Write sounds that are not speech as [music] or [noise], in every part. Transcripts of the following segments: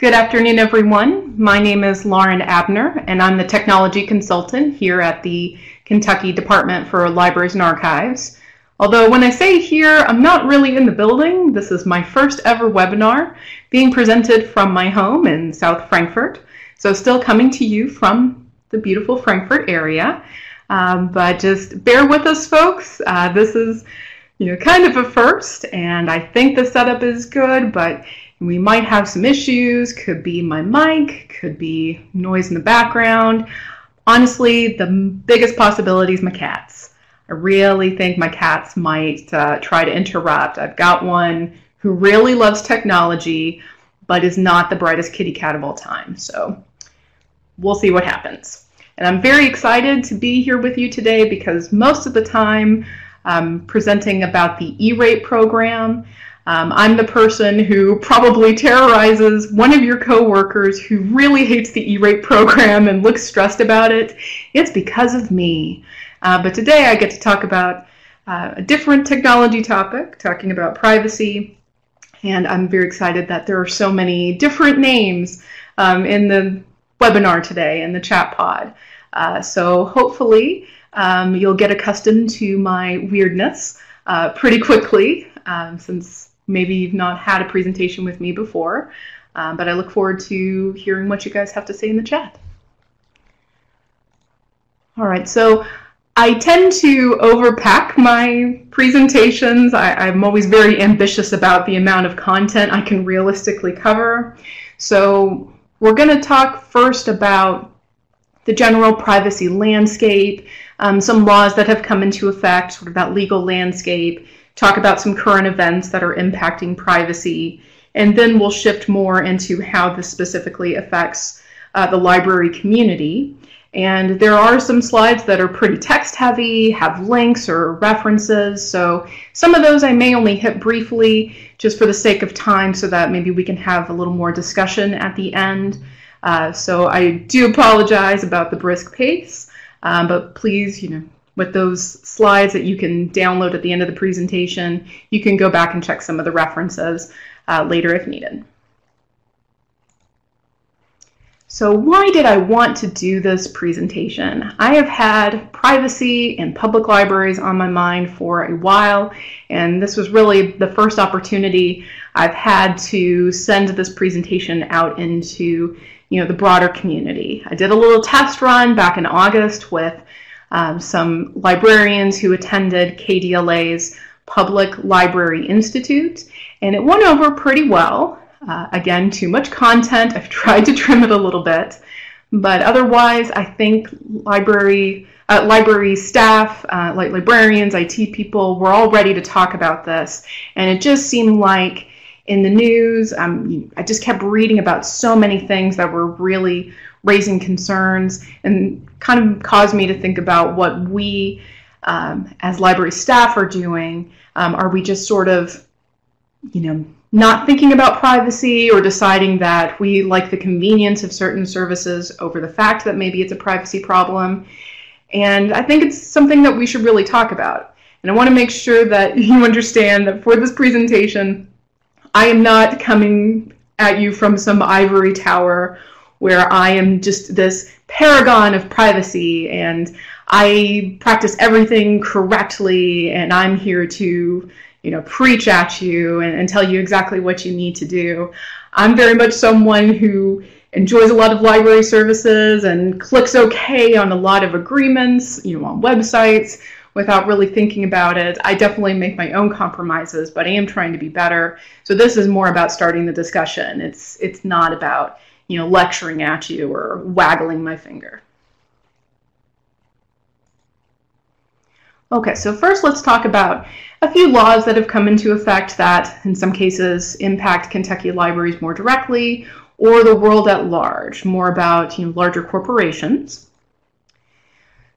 Good afternoon, everyone. My name is Lauren Abner, and I'm the technology consultant here at the Kentucky Department for Libraries and Archives. Although when I say here, I'm not really in the building. This is my first ever webinar being presented from my home in South Frankfort. So still coming to you from the beautiful Frankfort area. Um, but just bear with us, folks. Uh, this is you know, kind of a first, and I think the setup is good, but we might have some issues. Could be my mic, could be noise in the background. Honestly, the biggest possibility is my cats. I really think my cats might uh, try to interrupt. I've got one who really loves technology, but is not the brightest kitty cat of all time. So we'll see what happens. And I'm very excited to be here with you today because most of the time I'm presenting about the E-rate program. Um, I'm the person who probably terrorizes one of your coworkers who really hates the E-rate program and looks stressed about it. It's because of me. Uh, but today I get to talk about uh, a different technology topic, talking about privacy. And I'm very excited that there are so many different names um, in the webinar today, in the chat pod. Uh, so hopefully um, you'll get accustomed to my weirdness uh, pretty quickly um, since maybe you've not had a presentation with me before. Um, but I look forward to hearing what you guys have to say in the chat. All right, so I tend to overpack my presentations. I, am always very ambitious about the amount of content I can realistically cover. So we're going to talk first about the general privacy landscape, um, some laws that have come into effect, sort of that legal landscape, talk about some current events that are impacting privacy, and then we'll shift more into how this specifically affects uh, the library community. And there are some slides that are pretty text heavy, have links or references. So some of those I may only hit briefly just for the sake of time so that maybe we can have a little more discussion at the end. Uh, so I do apologize about the brisk pace, um, but please, you know, with those slides that you can download at the end of the presentation, you can go back and check some of the references uh, later if needed. So why did I want to do this presentation? I have had privacy and public libraries on my mind for a while, and this was really the first opportunity I've had to send this presentation out into you know, the broader community. I did a little test run back in August with um, some librarians who attended KDLA's Public Library Institute, and it went over pretty well. Uh, again, too much content. I've [laughs] tried to trim it a little bit, but otherwise, I think library uh, library staff, uh, like librarians, IT people, were all ready to talk about this, and it just seemed like in the news, um, I just kept reading about so many things that were really raising concerns and kind of caused me to think about what we um, as library staff are doing. Um, are we just sort of, you know, not thinking about privacy or deciding that we like the convenience of certain services over the fact that maybe it's a privacy problem. And I think it's something that we should really talk about. And I want to make sure that [laughs] you understand that for this presentation, I am not coming at you from some ivory tower where I am just this paragon of privacy and I practice everything correctly and I'm here to you know, preach at you and, and tell you exactly what you need to do. I'm very much someone who enjoys a lot of library services and clicks OK on a lot of agreements, you know, on websites without really thinking about it. I definitely make my own compromises, but I am trying to be better. So this is more about starting the discussion. It's it's not about, you know, lecturing at you or waggling my finger. Okay, so first let's talk about a few laws that have come into effect that, in some cases, impact Kentucky libraries more directly or the world at large, more about you know, larger corporations.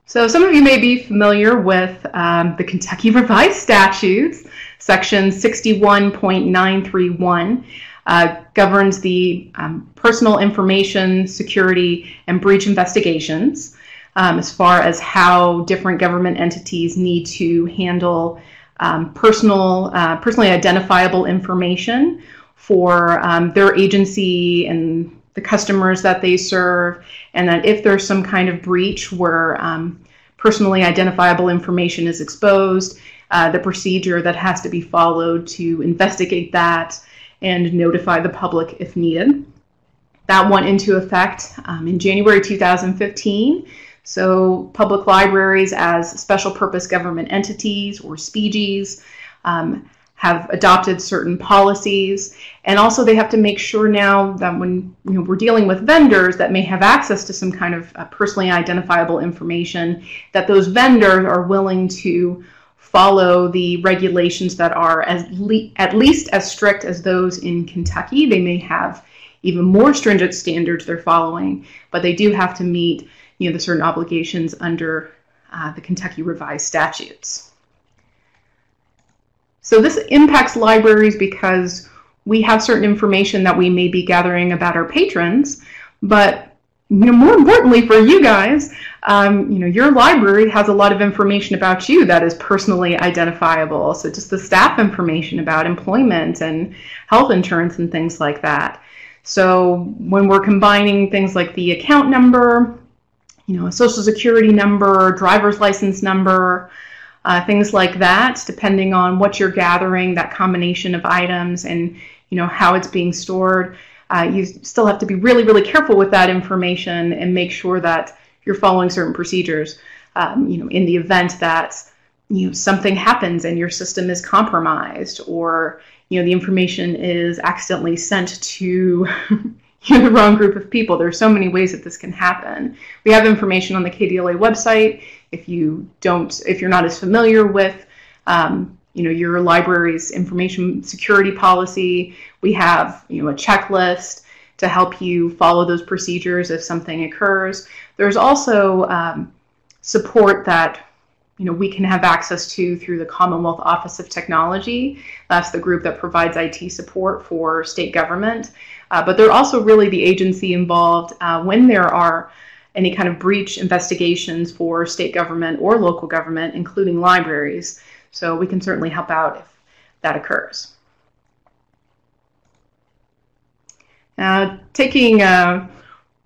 So some of you may be familiar with um, the Kentucky Revised Statutes. Section 61.931 uh, governs the um, personal information security and breach investigations um, as far as how different government entities need to handle um, personal, uh, personally identifiable information for um, their agency and the customers that they serve, and that if there's some kind of breach where um, personally identifiable information is exposed, uh, the procedure that has to be followed to investigate that and notify the public if needed. That went into effect um, in January 2015. So, public libraries, as special purpose government entities or SPGs, um, have adopted certain policies and also they have to make sure now that when you know, we're dealing with vendors that may have access to some kind of uh, personally identifiable information that those vendors are willing to follow the regulations that are as le- at least as strict as those in Kentucky. They may have even more stringent standards they're following but they do have to meet you know the certain obligations under uh, the Kentucky revised statutes. So this impacts libraries because we have certain information that we may be gathering about our patrons, but you know, more importantly for you guys, um, you know, your library has a lot of information about you that is personally identifiable. So just the staff information about employment and health insurance and things like that. So when we're combining things like the account number, you know, a social security number, driver's license number, uh, things like that, depending on what you're gathering, that combination of items and you know how it's being stored. Uh, you still have to be really, really careful with that information and make sure that you're following certain procedures. Um, you know, in the event that you know something happens and your system is compromised, or you know the information is accidentally sent to you [laughs] know, the wrong group of people. There are so many ways that this can happen. We have information on the KDLA website. If you don't, if you're not as familiar with, um, you know, your library's information security policy, we have, you know, a checklist to help you follow those procedures if something occurs. There's also um, support that you know we can have access to through the Commonwealth Office of Technology. That's the group that provides IT support for state government. Uh, but they're also really the agency involved uh, when there are any kind of breach investigations for state government or local government, including libraries. So we can certainly help out if that occurs. Now, taking a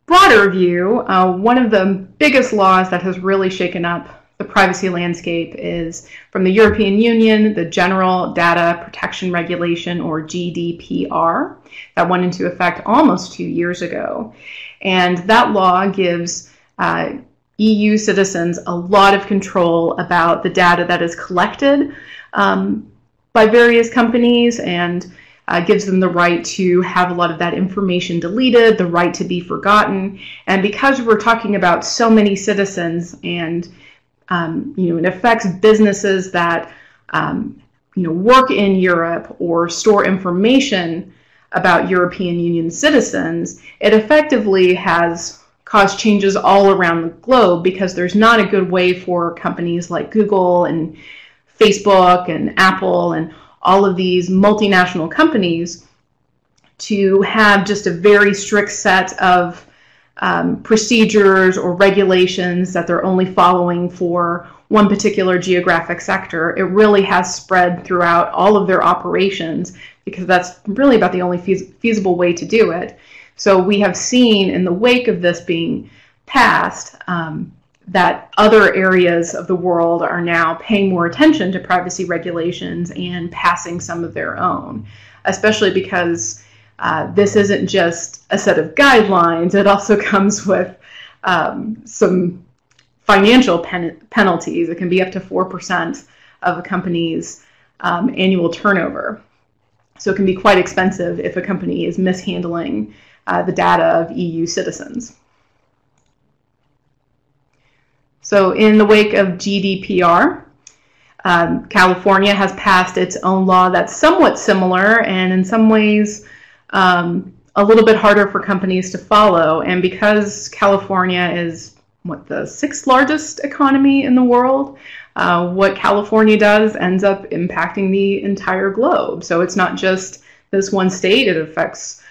broader view, uh, one of the biggest laws that has really shaken up the privacy landscape is from the European Union, the General Data Protection Regulation, or GDPR, that went into effect almost two years ago. And that law gives uh, EU citizens a lot of control about the data that is collected um, by various companies and uh, gives them the right to have a lot of that information deleted, the right to be forgotten. And because we're talking about so many citizens and um, you know, it affects businesses that um, you know work in Europe or store information about European Union citizens, it effectively has caused changes all around the globe because there's not a good way for companies like Google and Facebook and Apple and all of these multinational companies to have just a very strict set of um, procedures or regulations that they're only following for one particular geographic sector. It really has spread throughout all of their operations because that's really about the only feas- feasible way to do it. So we have seen in the wake of this being passed um, that other areas of the world are now paying more attention to privacy regulations and passing some of their own, especially because uh, this isn't just a set of guidelines, it also [laughs] comes with um, some financial pen- penalties. It can be up to 4% of a company's um, annual turnover. So it can be quite expensive if a company is mishandling uh, the data of EU citizens. So, in the wake of GDPR, um, California has passed its own law that's somewhat similar and in some ways um, a little bit harder for companies to follow. And because California is what the sixth largest economy in the world, uh, what California does ends up impacting the entire globe. So it's not just this one state; it affects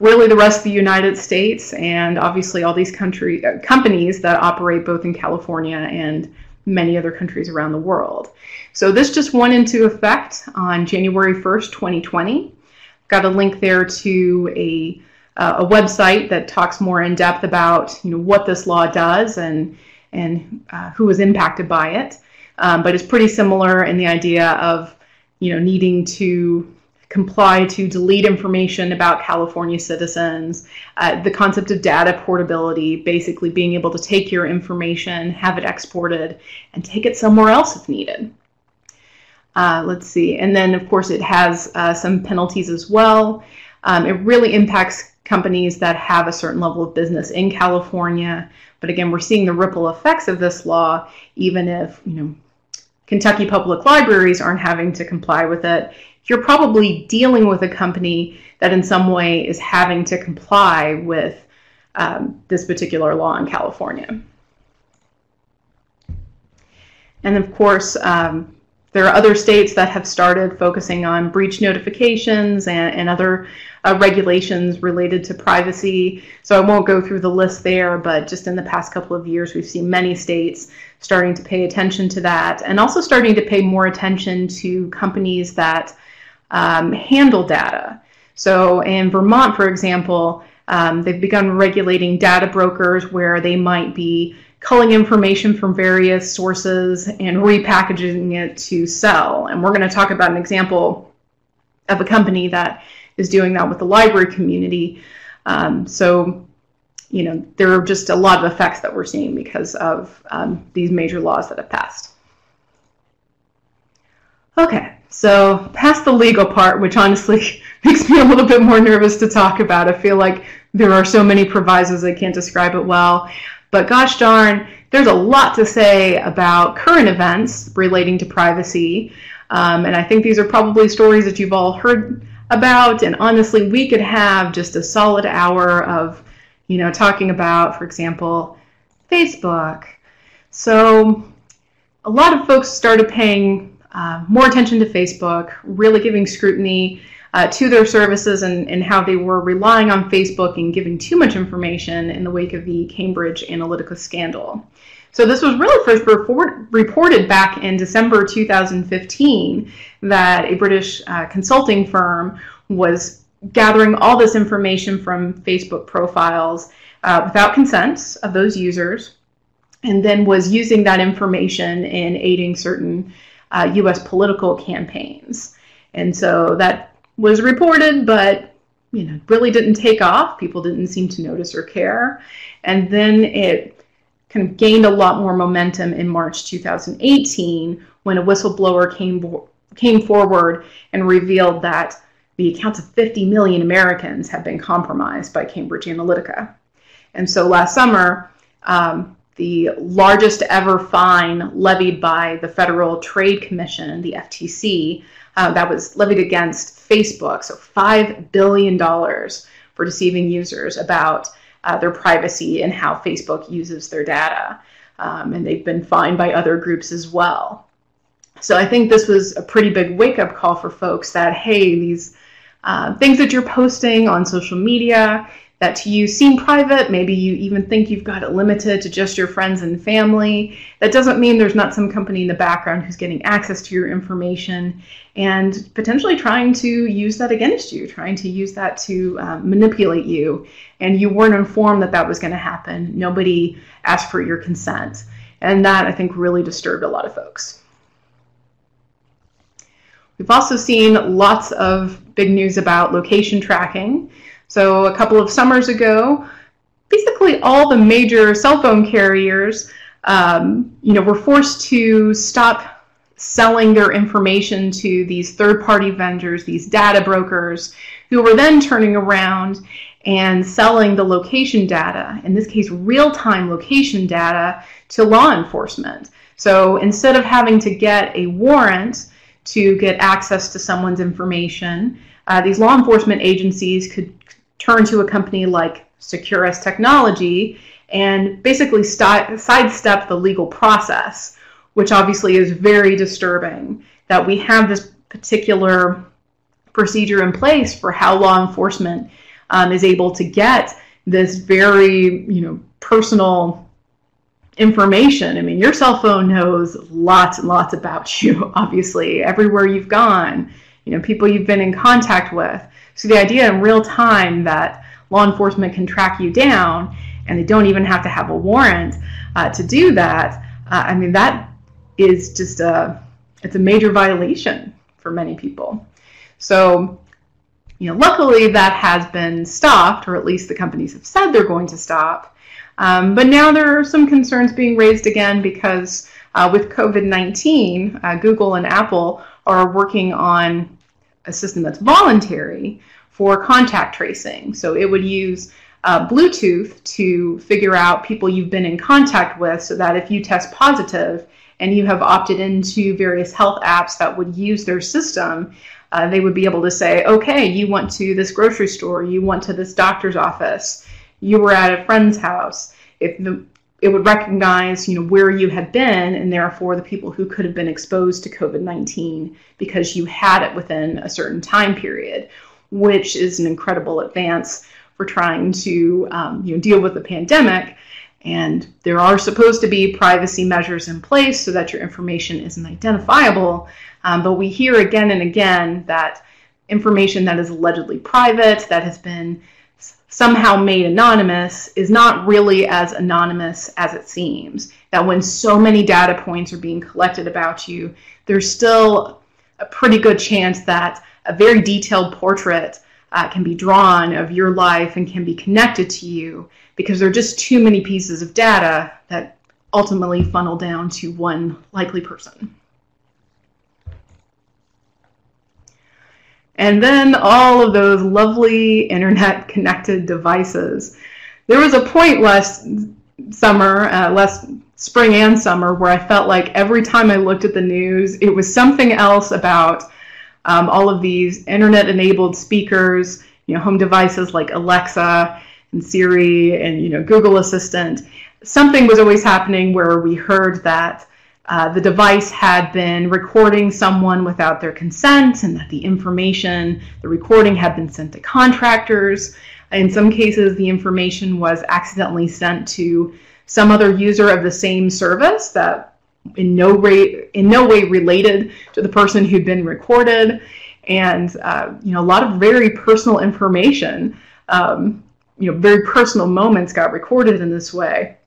really the rest of the United States and obviously all these country uh, companies that operate both in California and many other countries around the world. So this just went into effect on January 1st, 2020. got a link there to a uh, a website that talks more in depth about you know what this law does and and uh, impacted by it. Um, but it's pretty similar in the idea of you know needing to comply to delete information about California citizens, uh, the concept of data portability, basically being able to take your information, have it exported, and take it somewhere else if needed. Uh, let's see, and then of course it has uh, some penalties as well. Um, it really impacts companies that have a certain level of business in California. But again, we're seeing the ripple effects of this law, even if you know Kentucky public libraries aren't having to comply with it. You're probably dealing with a company that in some way is having to comply with um, this particular law in California. And of course, um, there are other states that have started focusing on breach notifications and, and other uh, regulations related to privacy. So I won't go through the list there, but just in the past couple of years, we've seen many states starting to pay attention to that and also starting to pay more attention to companies that um, handle data. So in Vermont, for example, um, they've begun regulating data brokers where they might be culling information from various sources and repackaging it to sell. And we're going to talk about an example of a company that is doing that with the library community. Um, so, you know, there are just a lot of effects that we're seeing because of um, these major laws that have passed. Okay, so past the legal part, which honestly [laughs] makes me a little bit more nervous to talk about. I feel like there are so many provisos I can't describe it well. But gosh darn, there's a lot to say about current events relating to privacy. Um, and I think these are probably stories that you've all heard about. And honestly, we could have just a solid hour of, you know, talking about, for example, Facebook. So a lot of folks started paying uh, more attention to Facebook, really giving scrutiny uh, to their services and, and how they were relying on Facebook and giving too much information in the wake of the Cambridge Analytica scandal. So this was really first report, reported back in December 2015 that a British uh, consulting firm was gathering all this information from Facebook profiles uh, without consent of those users, and then was using that information in aiding certain uh, U.S. political campaigns. And so that was reported, but you know, really didn't take off. People didn't seem to notice or care. And then it kind of gained a lot more momentum in March 2018 when a whistleblower came came forward and revealed that the accounts of 50 million Americans had been compromised by Cambridge Analytica. And so last summer, um, the largest ever fine levied by the Federal Trade Commission, the FTC, uh, that was levied against Facebook. So $5 billion for deceiving users about uh, their privacy and how Facebook uses their data. Um, and they've been fined by other groups as well. So I think this was a pretty big wake up call for folks that, hey, these uh, things that you're posting on social media, that to you seem private. Maybe you even think you've got it limited to just your friends and family. That doesn't mean there's not some company in the background who's getting access to your information and potentially trying to use that against you, trying to use that to um, manipulate you. And you weren't informed that that was going to happen. Nobody asked for your consent. And that, I think, really disturbed a lot of folks. We've also seen lots of big news about location tracking. So a couple of summers ago, basically all the major cell phone carriers, um, you know, were forced to stop selling their information to these third-party vendors, these data brokers, who were then turning around and selling the location data, in this case, real-time location data, to law enforcement. So instead of having to get a warrant to get access to someone's information, uh, these law enforcement agencies could turn to a company like Securus Technology and basically st- sidestep the legal process, which obviously is very disturbing that we have this particular procedure in place for how law enforcement um, is able to get this very, you know, personal information. I mean, your cell phone knows lots and lots about [laughs] you, obviously, everywhere you've gone, you know, people you've been in contact with. So the idea in real time that law enforcement can track you down and they don't even have to have a warrant uh, to do that, uh, I mean, that is just a, it's a major violation for many people. So, you know, luckily that has been stopped, or at least the companies have said they're going to stop. Um, but now there are some concerns being raised again because uh, with COVID 19, uh, Google and Apple are working on a system that's voluntary for contact tracing. So it would use uh, Bluetooth to figure out people you've been in contact with so that if you test positive and you have opted into various health apps that would use their system, uh, they would be able to say, okay, you went to this grocery store, you went to this doctor's office, you were at a friend's house. If the it would recognize, you know, where you had been, and therefore the people who could have been exposed to COVID-19 because you had it within a certain time period, which is an incredible advance for trying to, um, you know, deal with the pandemic. And there are supposed to be privacy measures in place so that your information isn't identifiable. Um, but we hear again and again that information that is allegedly private, that has been somehow made anonymous is not really as anonymous as it seems. That when so many data points are being collected about you, there's still a pretty good chance that a very detailed portrait uh, can be drawn of your life and can be connected to you because there are just too many pieces of data that ultimately funnel down to one likely person. And then all of those lovely internet [laughs] connected devices. There was a point last summer, uh, last spring and summer, where I felt like every time I looked at the news, it was something else about um, all of these internet enabled speakers, you know, home devices like Alexa and Siri and, you know, Google Assistant. Something was always happening where we heard that uh, the device had been recording someone without their consent and that the information, the recording had been sent to contractors. In some cases, the information was accidentally sent to some other user of the same service that in no way, in no way related to the person who'd been recorded. And, uh, you know, a lot of very personal information, um, you know, very personal moments got recorded in this way.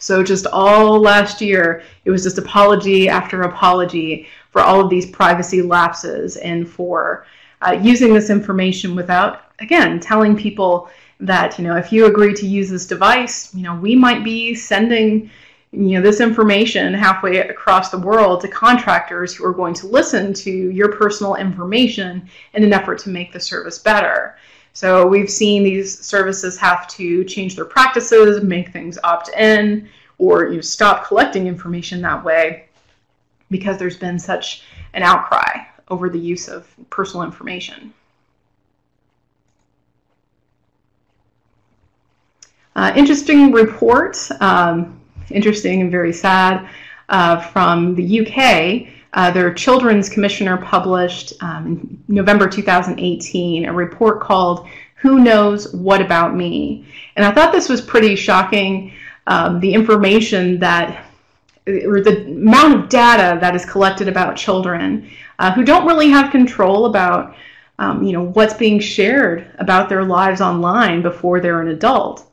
So just all last year, it was just apology after apology for all of these privacy lapses and for uh, using this information without, again, telling people that, you know, if you agree to use this device, you know, we might be sending, you know, this information halfway across the world to contractors who are going to listen to your personal information in an effort to make the service better. So we've seen these services have to change their practices, make things opt in, or you know, stop collecting information that way because there's been such an outcry over the use of personal information. Uh, interesting report, um, interesting and very sad, uh, from the UK. Uh, their Children's Commissioner published um, in November 2018 a report called Who Knows What About Me? And I thought this was pretty shocking. Um, the information that, or the amount of data that is collected about children uh, who don't really have control about, um, you know, what's being shared about their lives online before they're an adult.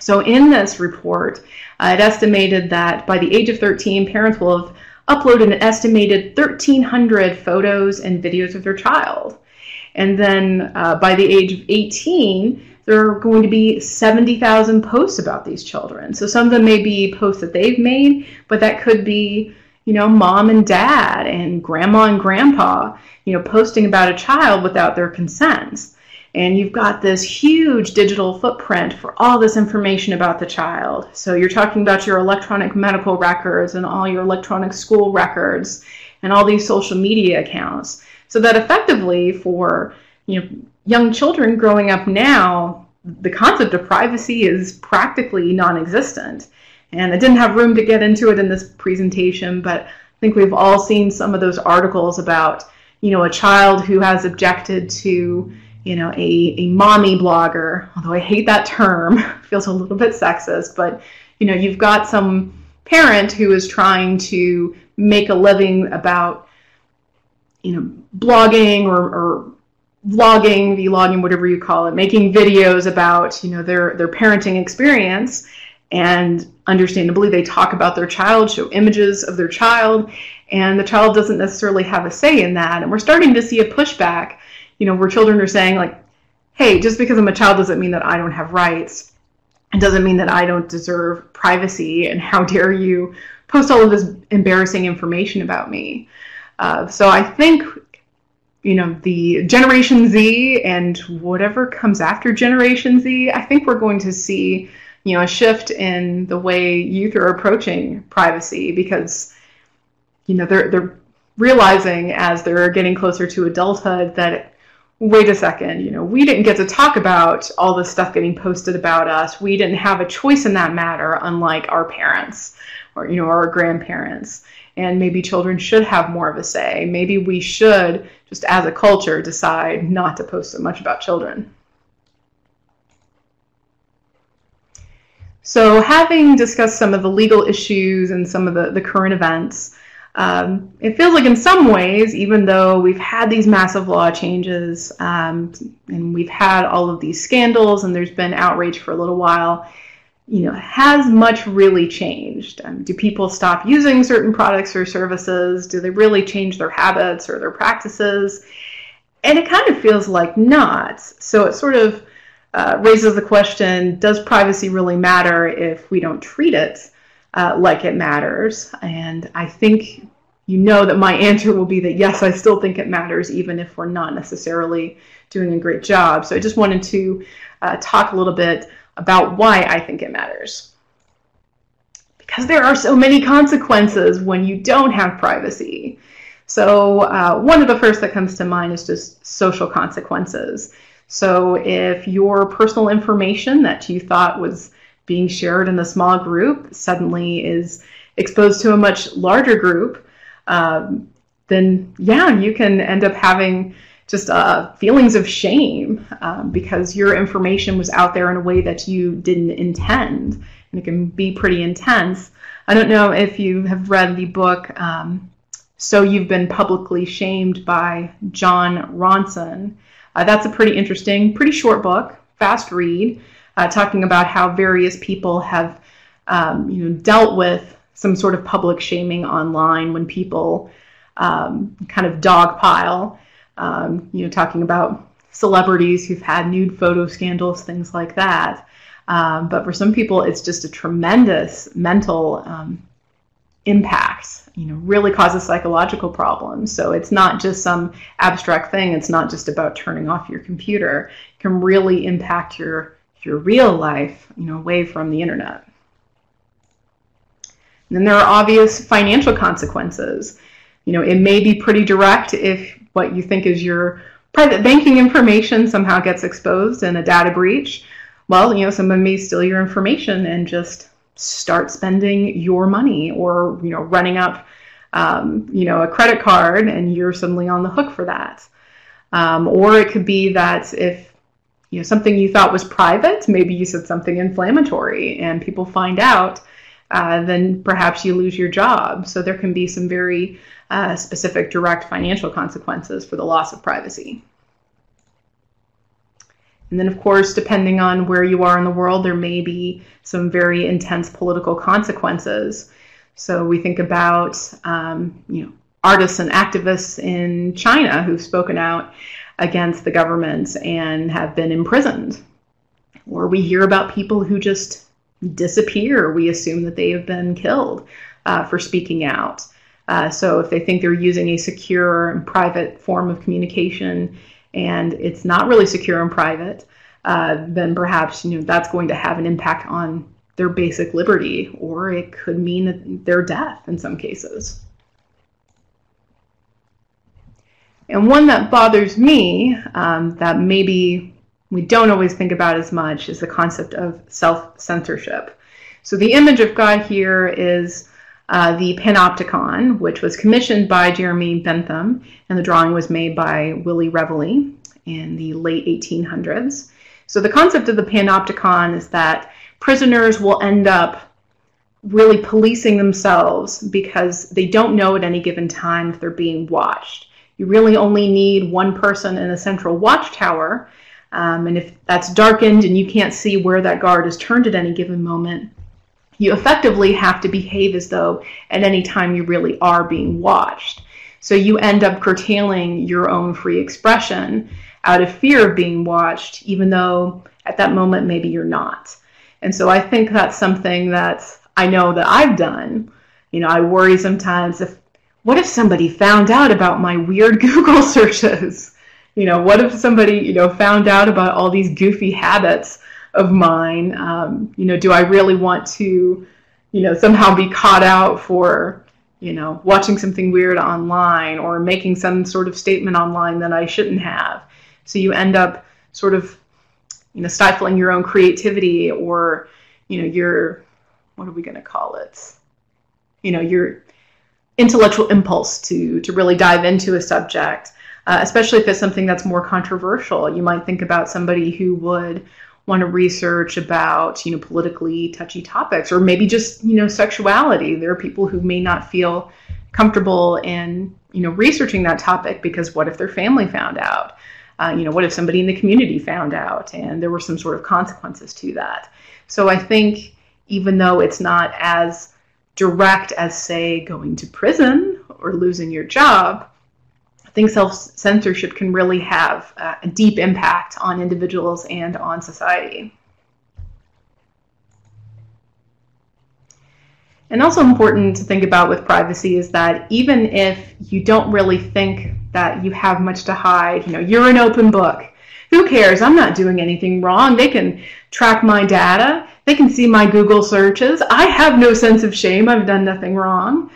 So in this report, uh, it estimated that by the age of 13, parents will have uploaded an estimated 1,300 photos and videos of their child. And then uh, by the age of 18, there are going to be 70,000 posts about these children. So some of them may be posts that they've made, but that could be, you know, mom and dad and grandma and grandpa, you know, posting about a child without their consent. And you've got this huge digital footprint for all this information about the child. So you're talking about your electronic medical records and all your electronic school records and all these social media accounts. So that effectively for you know young children growing up now, the concept of privacy is practically non-existent. And I didn't have room to get into it in this presentation, but I think we've all seen some of those articles about, you know, a child who has objected to you know, a, a mommy blogger, although I hate that term, [laughs] feels a little bit sexist, but, you know, you've got some parent who is trying to make a living about, you know, blogging or, or vlogging, vlogging, whatever you call it, making videos about you know their their parenting experience, and understandably they talk about their child, show images of their child, and the child doesn't necessarily have a say in that. And we're starting to see a pushback, you know, where children are saying like, "Hey, just because I'm a child doesn't mean that I don't have rights." It doesn't mean that I don't deserve privacy, and how [laughs] dare you post all of this embarrassing information about me? Uh, so I think you know, the Generation Z and whatever comes after Generation Z, I think we're going to see, you know, a shift in the way youth are approaching privacy because, you know, they're they're realizing as they're getting closer to adulthood that wait a second, you know, we didn't get to talk about all the stuff getting posted about us. We didn't have a choice in that matter, unlike our parents or you know our grandparents and maybe children should have more of a say. Maybe we should, just as a culture, decide not to post so much about children. So, having discussed some of the legal issues and some of the, the current events, um, it feels like in some ways, even though we've had these massive law changes um, and we've had all of these scandals and there's been outrage for a little while, you know, has much really changed? Um, do people stop using certain products or services? Do they really change their habits or their practices? And it kind of feels like not. So it sort of uh, raises the question does privacy really matter if we don't treat it uh, like it matters? And I think you know that my answer will be that yes, I still think it matters, even if we're not necessarily doing a great job. So I just wanted to uh, talk a little bit about why I think it matters. Because there are so many consequences when you don't have privacy. So, uh, one of the first that comes to mind is just social consequences. So, if your personal information that you thought was being shared in a small group suddenly is exposed to a much larger group, um, then yeah, you can end up having just uh, feelings of shame um, because your information was out there in a way that you didn't intend. And it can be pretty intense. I don't know if you have read the book, um, So You've Been Publicly Shamed by Jon Ronson. Uh, that's a pretty interesting, pretty short book, fast read, uh, talking about how various people have um, you know, dealt with some sort of public shaming online when people um, kind of dogpile um, you know, talking about celebrities who've had nude photo scandals, things like that. Um, but for some people, it's just a tremendous mental um, impact. You know, really causes psychological problems. So it's not just some abstract thing. It's not just about turning off your computer. It can really impact your your real life. You know, away from the internet. And then there are obvious financial consequences. You know, it may be pretty direct if what you think is your private banking information somehow gets exposed in a data breach, well, you know, someone may steal your information and just start spending your money or, you know, running up, um, you know, a credit card and you're suddenly on the hook for that. Um, or it could be that if, you know, something you thought was private, maybe you said something inflammatory and people find out, uh, then perhaps you lose your job. So there can be some very uh, specific direct financial consequences for the loss of privacy. And then, of course, depending on where you are in the world, there may be some very intense political consequences. So we think about, um, you know, artists and activists in China who've spoken out against the government and have been imprisoned. Or we hear about people who just disappear. We assume that they have been killed uh, for speaking out. Uh, so if they think they're using a secure and private form of communication and it's not really secure and private, uh, then perhaps you know that's going to have an impact on their basic liberty, or it could mean their death in some cases. And one that bothers me um, that maybe we don't always think about as much is the concept of self censorship. So the image I've got here is uh, the Panopticon, which was commissioned by Jeremy Bentham, and the drawing was made by Willey Reveley in the late 1800s. So the concept of the Panopticon is that prisoners will end up really policing themselves because they don't know at any given time if they're being watched. You really only need one person in a central watchtower. Um, and if that's darkened and you can't see where that guard is turned at any given moment, you effectively have to behave as though at any time you really are being watched. So you end up curtailing your own free expression out of fear of being watched, even though at that moment maybe you're not. And so I think that's something that I know that I've done. You know, I worry sometimes if what if somebody found out about my weird [laughs] Google searches? You know, what if somebody, you know, found out about all these goofy habits of mine? Um, you know, do I really want to, you know, somehow be caught out for, you know, watching something weird online or making some sort of statement online that I shouldn't have? So you end up sort of, you know, stifling your own creativity or, you know, your, what are we going to call it? You know, your intellectual impulse to to really dive into a subject, uh, especially if it's something that's more controversial. You might think about somebody who would want to research about you know politically touchy topics or maybe just you know sexuality. There are people who may not feel comfortable in you know researching that topic because what if their family found out? Uh, you know, what if somebody in the community found out and there were some sort of consequences to that? So I think even though it's not as direct as, say, going to prison or losing your job, I think self censorship can really have uh, a deep impact on individuals and on society. And also important to think about with privacy is that even if you don't really think that you have much to hide, you know, you're an open book. Who cares? I'm not doing anything wrong. They can track my data. They can see my Google searches. I have no sense of shame. I've done nothing wrong.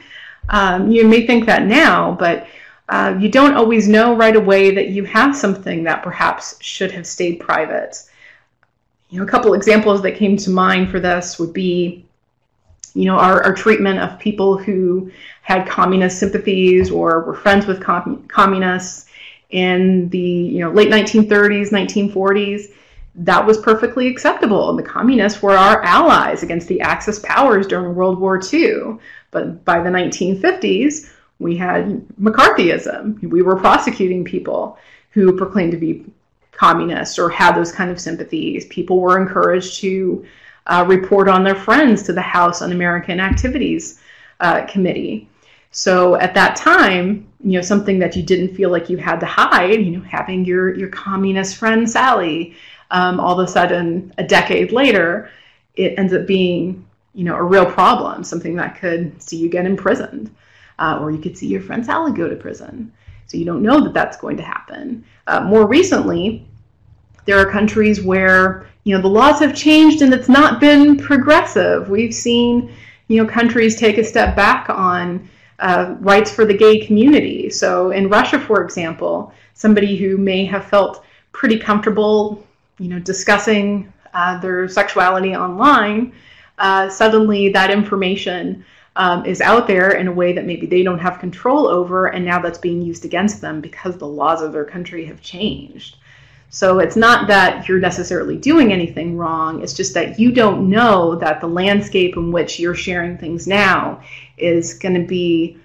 Um, you may think that now, but uh, you don't always know right away that you have something that perhaps should have stayed private. You know, a couple examples that came to mind for this would be, you know, our, our treatment of people who had communist sympathies or were friends with com- communists in the you know late 1930s, 1940s that was perfectly acceptable. And the communists were our allies against the Axis powers during World War II. But by the 1950s, we had McCarthyism. We were prosecuting people who proclaimed to be communists or had those kind of sympathies. People were encouraged to uh, report on their friends to the House Un American Activities uh, Committee. So at that time, you know, something that you didn't feel like you had to hide, you know, having your your communist friend Sally um, all of a sudden, a decade later, it ends up being you know a real problem, something that could see you get imprisoned, uh, or you could see your friend Sally go to prison. So you don't know that that's going to happen. Uh, more recently, there are countries where you know the laws have changed and it's not been progressive. We've seen you know countries take a step back on uh, rights for the gay community. So in Russia, for example, somebody who may have felt pretty comfortable you know, discussing uh, their sexuality online, uh, suddenly that information um, is out there in a way that maybe they don't have control over, and now that's being used against them because the laws of their country have changed. So it's not that you're necessarily doing anything wrong, it's just that you don't know that the landscape in which you're sharing things now is going to be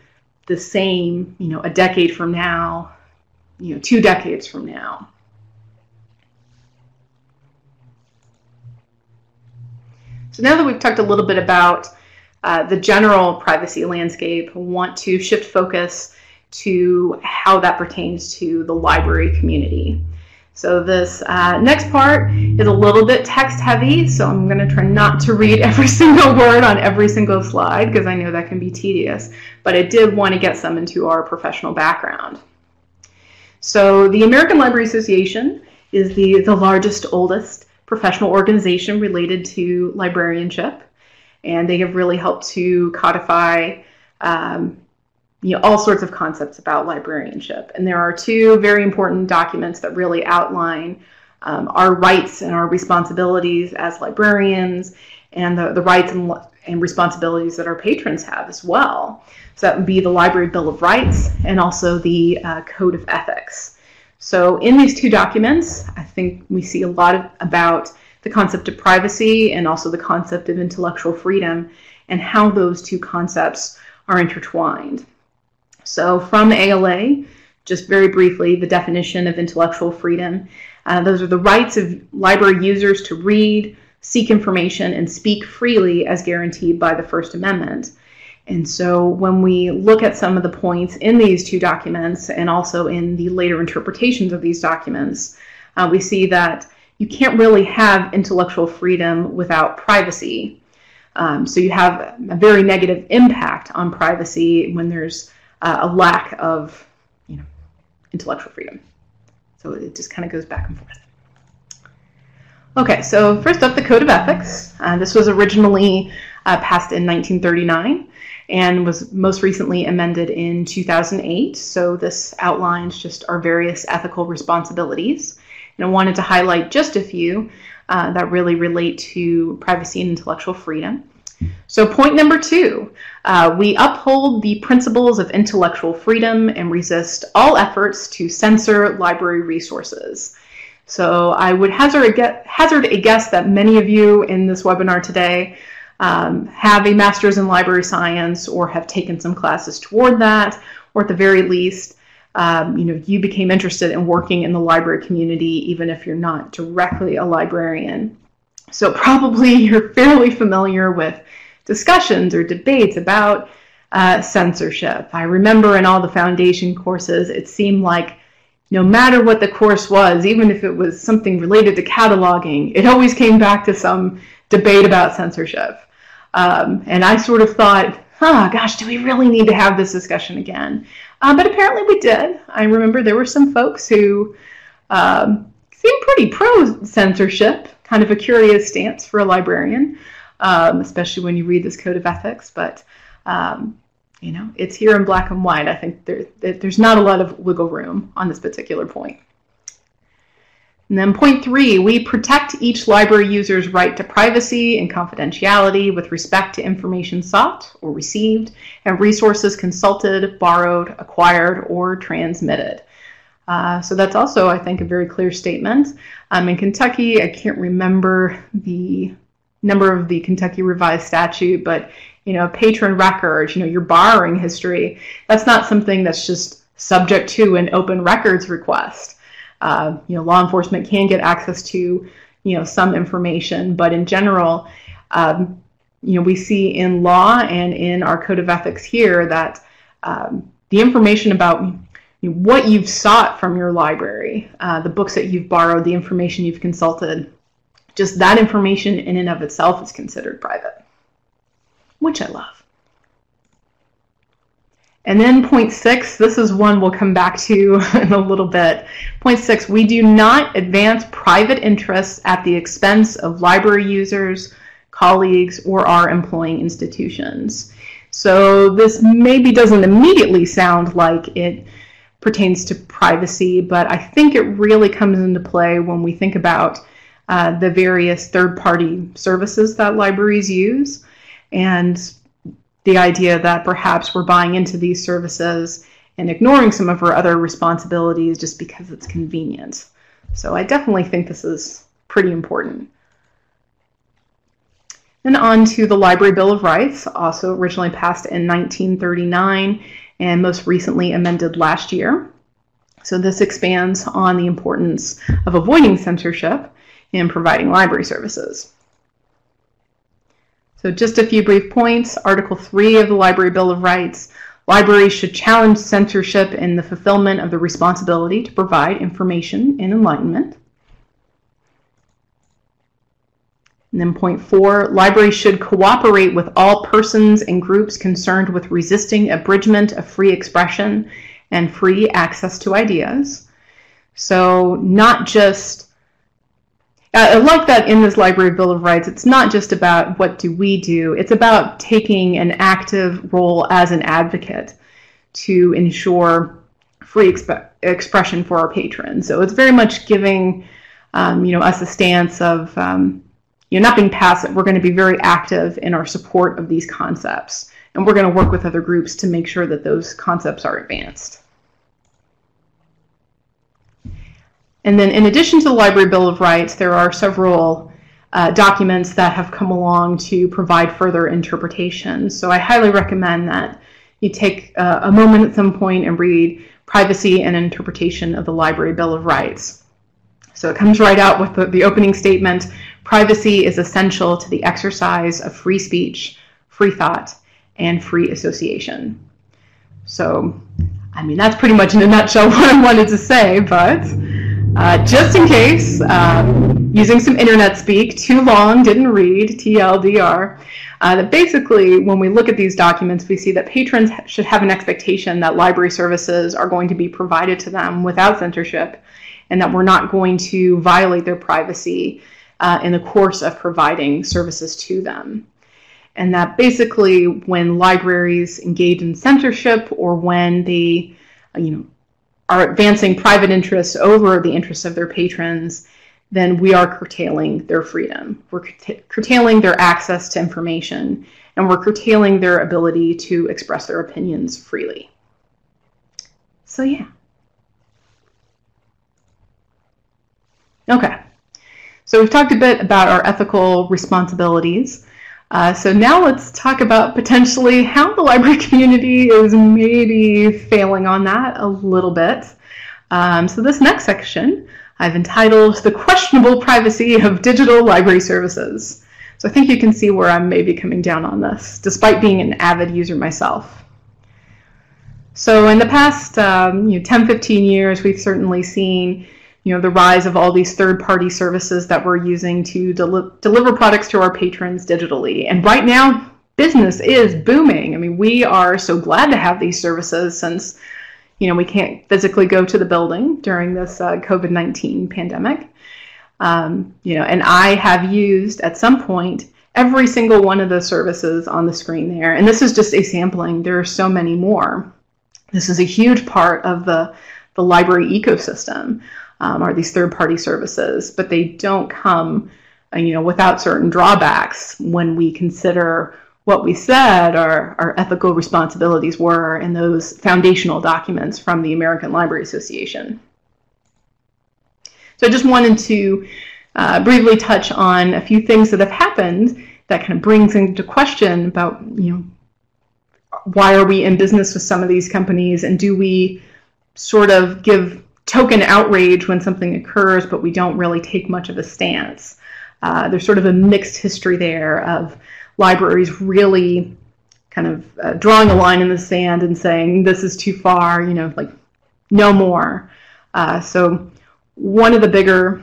the same, you know, a decade from now, you know, two decades from now. So now that we've talked a little bit about uh, the general privacy landscape, want to shift focus to how that pertains to the library community. So this uh, next part is a little bit text heavy, so I'm going to try not to read [laughs] every single word on every single slide because I know that can be tedious, but I did want to get some into our professional background. So the American Library Association is the, the largest, oldest professional organization related to librarianship, and they have really helped to codify um, you know, all sorts of concepts about librarianship. And there are two very important documents that really outline um, our rights and our responsibilities as librarians and the, the rights and, and responsibilities that our patrons have as well. So that would be the Library Bill of Rights and also the uh, Code of Ethics. So in these two documents, I think we see a lot of, about the concept of privacy and also the concept of intellectual freedom and how those two concepts are intertwined. So from ALA just very briefly, the definition of intellectual freedom. Uh, those are the rights of library users to read, seek information, and speak freely as guaranteed by the First Amendment. And so when we look at some of the points in these two documents and also in the later interpretations of these documents, uh, we see that you can't really have intellectual freedom without privacy. Um, so you have a very negative impact on privacy when there's uh, a lack of you know, intellectual freedom. So it just kind of goes back and forth. Okay, so first up, the Code of Ethics. Uh, this was originally uh, passed in 1939 and was most recently amended in 2008. So this outlines just our various ethical responsibilities. And I wanted to highlight just a few uh, that really relate to privacy and intellectual freedom. So, point number two uh, we uphold the principles of intellectual freedom and resist all efforts to censor library resources. So, I would hazard a, hazard a guess that many of you in this webinar today um, have a master's in library science or have taken some classes toward that, or at the very least, um, you know, you became interested in working in the library community, even if you're not directly a librarian. So probably [laughs] you're fairly familiar with discussions or debates about uh, censorship. I remember in all the foundation courses, it seemed like no matter what the course was, even if it was something related to cataloging, it always came back to some debate about censorship. Um, and I sort of thought, oh gosh, do we really need to have this discussion again? Uh, but apparently we did. I remember there were some folks who um, seemed pretty pro censorship, kind of a curious stance for a librarian, um, especially when you read this code of ethics. But um, you know, it's here in black and white. I think there, there's not a lot of wiggle room on this particular point. And then point three, we protect each library user's right to privacy and confidentiality with respect to information sought or received and resources consulted, borrowed, acquired, or transmitted. Uh, so that's also, I think, a very clear statement. Um, in Kentucky, I can't remember the number of the Kentucky Revised Statute, but you know, patron records, you know, your borrowing history, that's not something that's just subject to an open records request. Uh, you know, law enforcement can get access to, you know, some information, but in general, um, you know, we see in law and in our code of ethics here that um, the information about what you've sought from your library, uh, the books that you've borrowed, the information you've consulted, just that information in and of itself is considered private, which I love. And then point six, this is one we'll come back to [laughs] in a little bit. Point six, we do not advance private interests at the expense of library users, colleagues, or our employing institutions. So this maybe doesn't immediately sound like it pertains to privacy, but I think it really comes into play when we think about uh, the various third-party services that libraries use. And the idea that perhaps we're buying into these services and ignoring some of our other responsibilities just because it's convenient. So I definitely think this is pretty important. Then on to the Library Bill of Rights, also originally passed in 1939 and most recently amended last year. So this expands on the importance of avoiding censorship in providing library services. So just a few brief points. Article 3 of the Library Bill of Rights. Libraries should challenge censorship in the fulfillment of the responsibility to provide information and enlightenment. And then point four, libraries should cooperate with all persons and groups concerned with resisting abridgment of free expression and free access to ideas. So not just I like that in this Library Bill of Rights, it's not just about what do we do, it's about taking an active role as an advocate to ensure free exp- expression for our patrons. So it's very much giving um, you know, us a stance of um, you know, not being passive. We're going to be very active in our support of these concepts. And we're going to work with other groups to make sure that those concepts are advanced. And then in addition to the Library Bill of Rights, there are several uh, documents that have come along to provide further interpretation. So I highly recommend that you take uh, a moment at some point and read privacy and interpretation of the Library Bill of Rights. So it comes right out with the, the opening statement privacy is essential to the exercise of free speech, free thought, and free association. So, I mean, that's pretty much in a nutshell [laughs] what I wanted to say, but uh, just in case, uh, using some internet speak, too long, didn't read, TLDR, uh, that basically when we look at these documents, we see that patrons should have an expectation that library services are going to be provided to them without censorship and that we're not going to violate their privacy uh, in the course of providing services to them. And that basically when libraries engage in censorship or when they, you know, are advancing private interests over the interests of their patrons, then we are curtailing their freedom. We're curtailing their access to information, and we're curtailing their ability to express their opinions freely. So, yeah. Okay. So, we've talked a bit about our ethical responsibilities. Uh, so, now let's talk about potentially how the library [laughs] community is maybe failing on that a little bit. Um, so, this next section I've entitled The Questionable Privacy of Digital Library Services. So I think you can see where I'm maybe coming down on this, despite being an avid user myself. So in the past um, you know, 10, 15 years, we've certainly seen you know, the rise of all these third-party services that we're using to deli deliver products to our patrons digitally. And right now, business is booming. I mean, we are so glad to have these services since you know, we can't physically go to the building during this uh, COVID 19 pandemic. Um, you know, and I have used at some point every single one of the services on the screen there. And this is just a sampling, there are so many more. This is a huge part of the, the library ecosystem, um, are these third party services, but they don't come uh, you know, without certain drawbacks when we consider what we said our, our ethical responsibilities were in those foundational documents from the American Library Association. So I just wanted to uh, briefly touch on a few things that have happened that kind of brings into question about, you know, why are we in business with some of these companies and do we sort of give token outrage when something occurs, but we don't really take much of a stance. Uh, there's sort of a mixed history there of libraries really kind of uh, drawing a line in the sand and saying this is too far, you know, like no more. Uh, so one of the bigger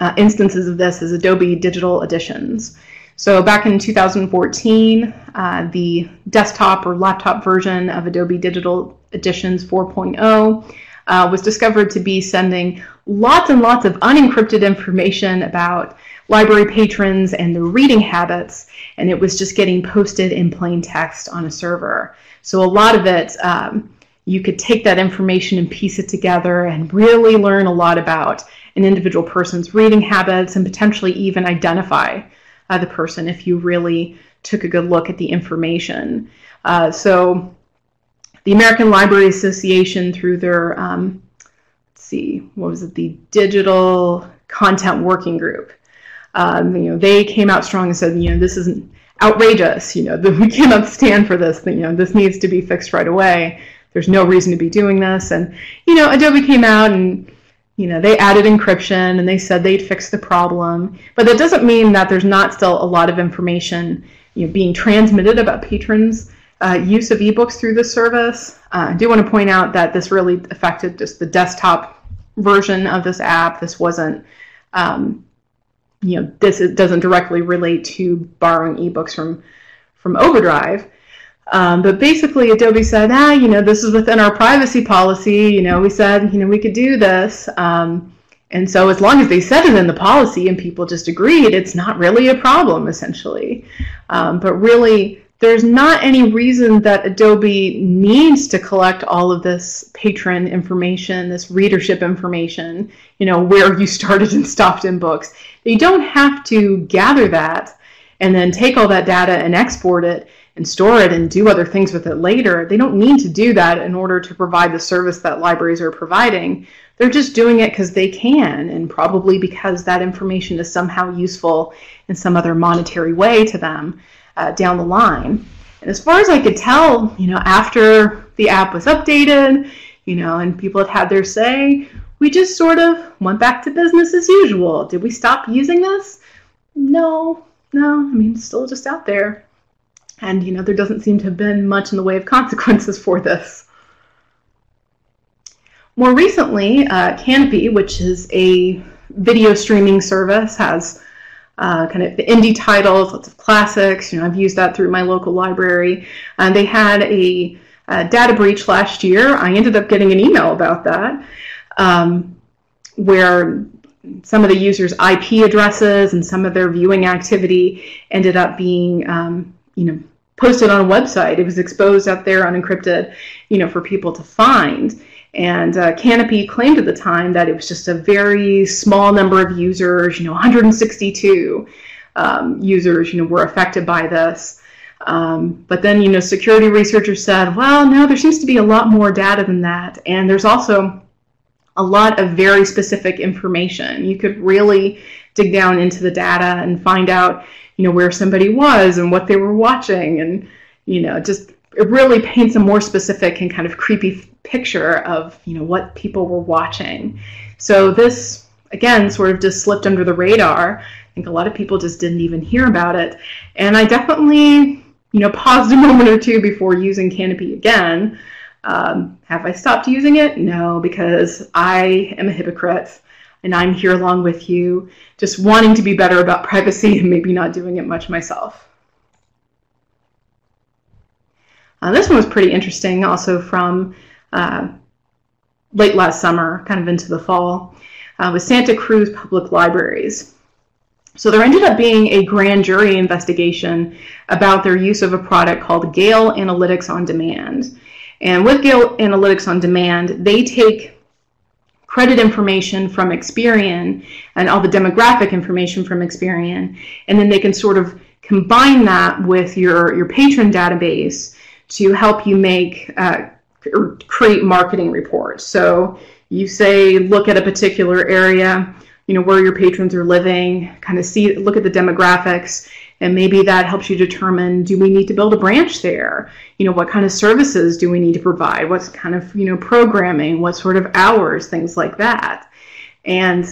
uh, instances of this is Adobe Digital Editions. So back in 2014, uh, the desktop or laptop version of Adobe Digital Editions 4.0 uh, was discovered to be sending lots and lots of unencrypted information about library patrons and their reading habits, and it was just getting posted in plain text on a server. So a lot of it, um, you could take that information and piece it together and really learn a lot about an individual person's reading habits and potentially even identify uh, the person if you really took a good look at the information. Uh, so the American Library Association, through their, um, let's see, what was it, the Digital Content Working Group, um, you know, they came out strong and said, you know, this is outrageous. You know, [laughs] we cannot stand for this. You know, this needs to be fixed right away. There's no reason to be doing this. And you know, Adobe came out and you know they added encryption and they said they'd fix the problem. But that doesn't mean that there's not still a lot of information you know being transmitted about patrons. Uh, use of ebooks through the service. Uh, I do want to point out that this really affected just the desktop version of this app. This wasn't um, you know this doesn't directly relate to borrowing ebooks from from Overdrive. Um, but basically, Adobe said, ah, you know, this is within our privacy policy. You know, we said, you know, we could do this. Um, and so, as long as they said it in the policy and people just agreed, it's not really a problem, essentially. Um, but really, there's not any reason that Adobe needs to collect all of this patron information, this readership information, you know, where you started and stopped in books. They don't have to gather that and then take all that data and export it and store it and do other things with it later. They don't need to do that in order to provide the service that libraries are providing. They're just doing it because they can and probably because that information is somehow useful in some other monetary way to them uh, down the line. And as far as I could tell, you know, after the app was updated, you know, and people had had their say. We just sort of went back to business as usual. Did we stop using this? No, no. I mean, still just out there. And, you know, there doesn't seem to have been much in the way of [laughs] consequences for this. More recently, uh, Kanopy, which is a video streaming service, has uh, kind of the indie titles, lots of classics. You know, I've used that through my local library. Uh, they had a, a, data breach last year. I ended up getting an email about that, um, where some of the users' IP addresses and some of their viewing activity ended up being, um, you know, posted on a website. It was exposed out there unencrypted, you know, for people to find. And uh, Kanopy claimed at the time that it was just a very small number of users, you know, 162 um, users, you know, were affected by this. Um, but then, you know, security researchers said, well, no, there seems to be a lot more data than that. And there's also a lot of very specific information. You could really dig down into the data and find out, you know, where somebody was and what they were watching and, you know, just it really paints a more specific and kind of creepy picture of you know what people were watching. So this again sort of just slipped under the radar. I think a lot of people just didn't even hear about it, and I definitely you know paused a [laughs] moment or two before using Kanopy again. Um, have I stopped using it? No, because I am a hypocrite and I'm here along with you, just wanting to be better about [laughs] privacy and maybe not doing it much myself. Uh, this one was pretty interesting, also from uh, late last summer, kind of into the fall, uh, with Santa Cruz Public Libraries. So there ended up being a grand jury investigation about their use of a product called Gale Analytics on Demand. And with Gale Analytics on Demand, they take credit information from Experian and all the demographic information from Experian, and then they can sort of combine that with your, your patron database to help you make uh, create marketing reports. So you say, look at a particular area, you know, where your patrons are living, kind of see, look at the demographics, and maybe that helps you determine, do we need to build a branch there? You know, what kind of services do we need to provide? What's kind of, you know, programming? What sort of hours? Things like that. And,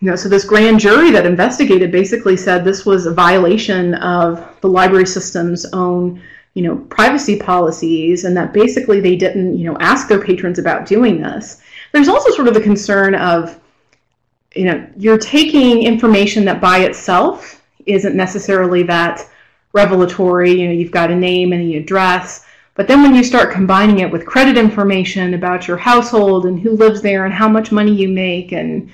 you know, so this grand jury that investigated basically said this was a violation of the library system's own you know, privacy policies and that basically they didn't, you know, ask their patrons about doing this. There's also sort of the concern of, you know, you're taking information that by itself isn't necessarily that revelatory. You know, you've got a name and an address. But then when you start combining it with credit information about your household and who lives there and how much money you make and,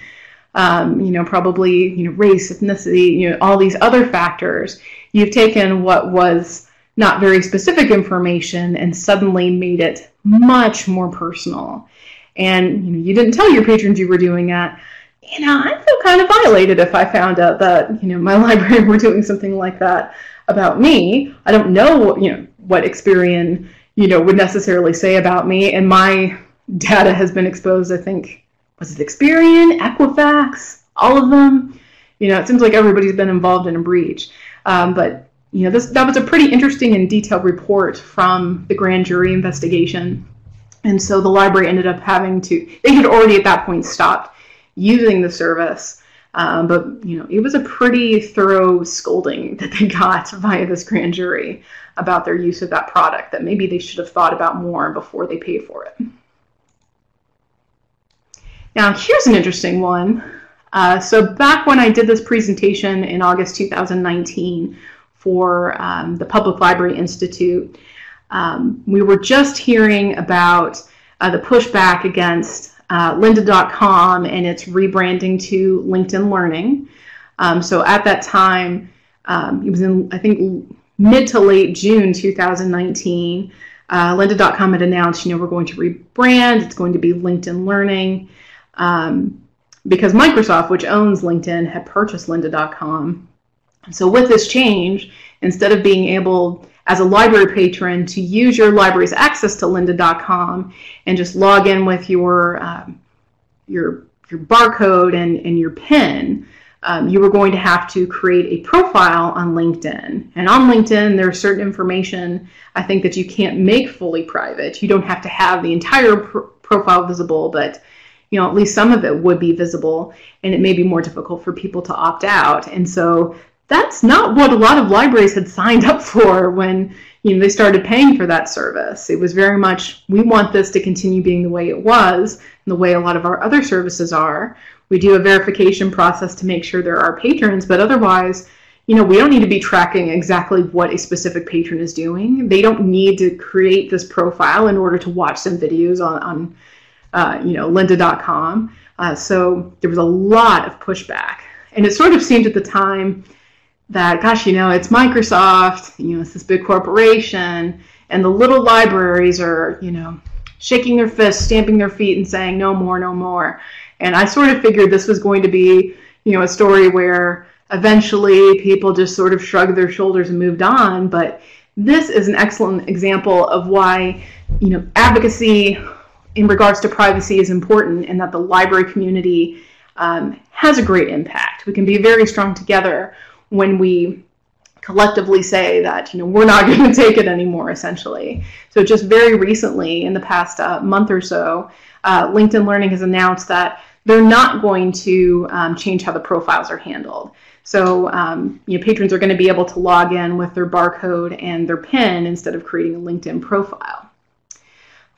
um, you know, probably, you know, race, ethnicity, you know, all these other factors, you've taken what was not very specific information and suddenly made it much more personal. And you know, you didn't tell your patrons you were doing that. You know, I feel kind of violated if I found out that you know my [laughs] library were doing something like that about me. I don't know, you know, what Experian you know would necessarily say about me, and my data has been exposed. I think was it Experian, Equifax, all of them. You know, it seems like everybody's been involved in a breach. Um, but you know, this that was a pretty interesting and detailed report from the grand jury investigation. And so the library ended up having to, they had already at that point stopped using the service. Um, but, you know, it was a pretty thorough scolding [laughs] that they got via this grand jury about their use of that product that maybe they should have thought about more before they paid for it. Now, here's an interesting one. Uh, so back when I did this presentation in August 2019, for um, the Public Library Institute. Um, we were just hearing about uh, the pushback against uh, lynda.com and its rebranding to LinkedIn Learning. Um, so at that time, um, it was in, I think, mid to late June 2019. Uh, lynda.com had announced, you know, we're going to rebrand. It's going to be LinkedIn Learning. Um, because Microsoft, which owns LinkedIn, had purchased lynda.com so with this change, instead of being able as a library patron to use your library's access to lynda.com and just log in with your um, your your barcode and, and your PIN, um, you were going to have to create a profile on LinkedIn. And on LinkedIn, there's certain information I think that you can't make fully private. You don't have to have the entire pr- profile visible, but you know at least some of it would be visible, and it may be more difficult for people to opt out. And so that's not what a lot of libraries had signed up for when you know they started paying for that service. It was very much we want this to continue being the way it was and the way a lot of our other services are. We do a verification process to make sure there are patrons, but otherwise, you know, we don't need to be tracking exactly what a specific patron is doing. They don't need to create this profile in order to watch some videos on, on uh, you know, lynda.com. Uh, so there was a lot of pushback. And it sort of seemed at the time that, gosh, you know, it's Microsoft, you know, it's this big corporation, and the little libraries are, you know, shaking their fists, stamping their feet, and saying, no more, no more. And I sort of figured this was going to be, you know, a story where eventually people just sort of shrugged their shoulders and moved on. But this is an excellent example of why, you know, advocacy in regards to privacy is important and that the library community um, has a great impact. We can be very strong together when we collectively say that you know we're not [laughs] going to take it anymore essentially. So just very recently in the past uh, month or so uh, linkedin learning has announced that they're not going to um, change how the profiles are handled. So um, you know patrons are going to be able to log in with their barcode and their pin instead of creating a linkedin profile.